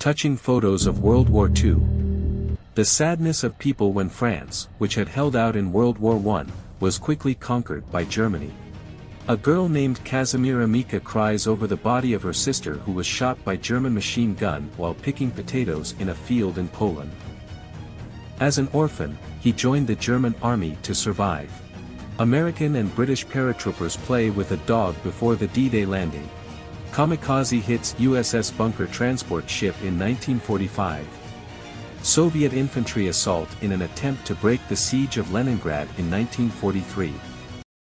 touching photos of World War II. The sadness of people when France, which had held out in World War I, was quickly conquered by Germany. A girl named Kazimiera Mika cries over the body of her sister who was shot by German machine gun while picking potatoes in a field in Poland. As an orphan, he joined the German army to survive. American and British paratroopers play with a dog before the D-Day landing. Kamikaze hits USS Bunker transport ship in 1945. Soviet infantry assault in an attempt to break the siege of Leningrad in 1943.